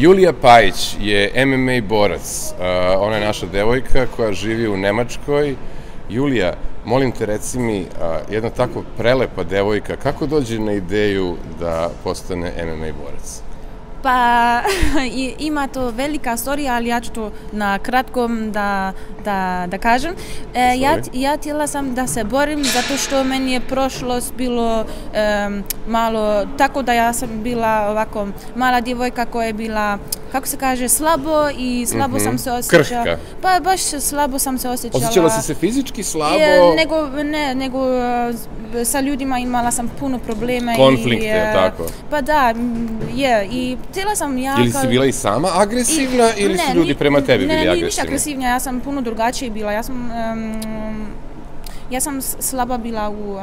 Julija Pajić je MMA borac. Uh, ona je naša devojka koja živi u Nemačkoj. Julija, molim te reci mi, uh, jedna tako prelepa devojka, kako dođe na ideju da postane MMA borac? Pa ima to velika storija, ali ja ću to na kratkom da, da, da kažem. E, ja, ja htjela sam da se borim zato što meni je prošlost bilo malo tako da ja sam bila ovako mala djevojka koja je bila kako se kaže, slabo i slabo sam mhm. se osjećala. Krhka. Pa baš slabo sam se osjećala. Osjećala si se fizički slabo? nego, ne, nego sa ljudima imala sam puno problema. Konflikte, i, tako? Pa da, je. I htjela sam ja... Ili si bila i sama agresivna ili su ljudi prema tebi bili agresivni? Ne, ništa agresivnija, ja sam puno drugačije bila. Ja sam ja sam slaba bila u,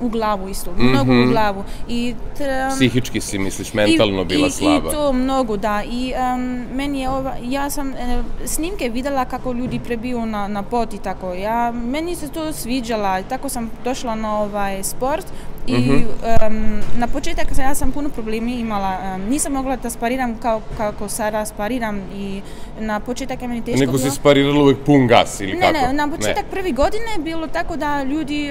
u glavu isto, mnogo u mhm. glavu. I, Psihički si misliš, mentalno bila slaba. I to mnogo, da. I meni je ova, ja sam snimke vidjela kako ljudi prebiju na, na pot i tako. Ja, meni se to sviđala, tako sam došla na ovaj sport i mhm. na početak ja sam puno problemi imala. nisam mogla da spariram kao kako sada spariram i na početak je meni teško Nego si sparirala uvijek pun gas ili ne, kako? Ne, ne, na početak prvi godine je bilo tako da ljudi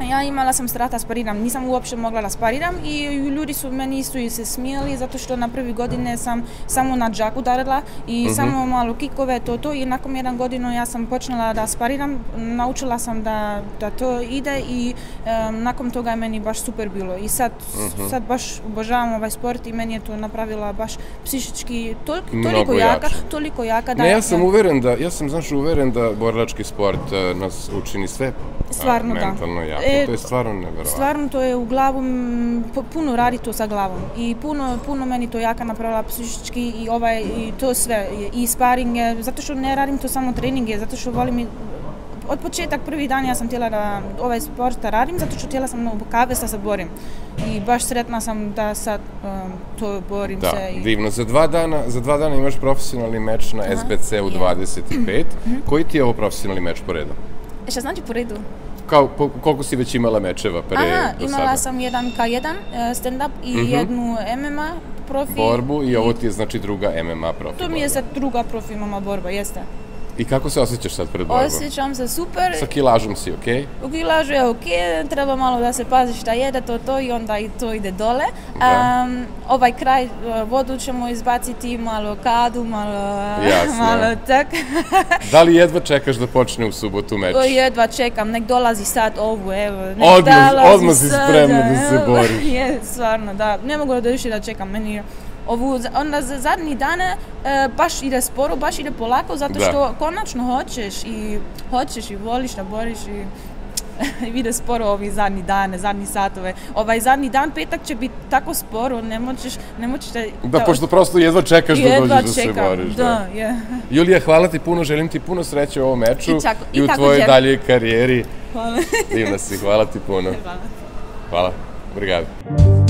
ja imala sam strata spariram, nisam uopće mogla da spariram i ljudi su meni isto i se smijeli zato što na prvi godine sam samo na džak udarila i mhm. samo malo kikove, to to i nakon jedan godinu ja sam počela da spariram, naučila sam da, da to ide i nakon toga je meni baš super bilo i sad, mhm. sad baš obožavam ovaj sport i meni je to napravila baš psihički toliko, jaka, toliko jaka da... Ne, ja sam uveren da, ja sam znaš uveren da borilački sport uh, nas učini sve Stvarno da. E, to je stvarno nevjerovatno. Stvarno to je u glavu, puno radi to sa glavom i puno, puno meni to jaka napravila psihički i ovaj, i to sve, i sparing je, zato što ne radim to samo treninge, zato što volim i od početak prvi dan ja sam htjela da ovaj sport radim zato što htjela sam u kave da se borim. I baš sretna sam da sad um, to borim da, se. I... divno. Za dva, dana, za dva dana imaš profesionalni meč na SBC u 25. Mhm. Koji ti je ovo profesionalni meč po redu? E šta znači po redu? Kao, koliko si već imala mečeva pre Aha, imala sam jedan K1 e, stand-up i mhm. jednu MMA profi. Borbu i ovo ti je znači druga MMA profi To mi je sad druga profi MMA borba, jeste. I kako se osjećaš sad pred? Osjećam se super. Sa kilažom si ok? U kilažu je ok, treba malo da se pazi šta jede, to to i onda i to ide dole. ovaj kraj e, vodu ćemo izbaciti malo kadu, malo, malo tak. da li jedva čekaš da počne u subotu meč? jedva čekam, nek dolazi sad ovu, evo. odmah, si spremna da se boriš. je, stvarno, da. Ne mogu da više da čekam, meni ovu, onda za zadnji dane e, baš ide sporo, baš ide polako zato što konačno hoćeš i hoćeš i voliš da boriš i ide sporo ovi zadnji dane, zadnji satove. Ovaj zadnji dan, petak će biti tako sporo, ne moćeš, ne moćeš da... Da, pošto prosto jedva čekaš da dođeš da se boriš. Da, je. Julija, hvala ti puno, želim ti puno sreće u ovom meču i, u tvojoj daljoj karijeri. Hvala. Divna si, hvala ti puno. Hvala. Hvala. Obrigado.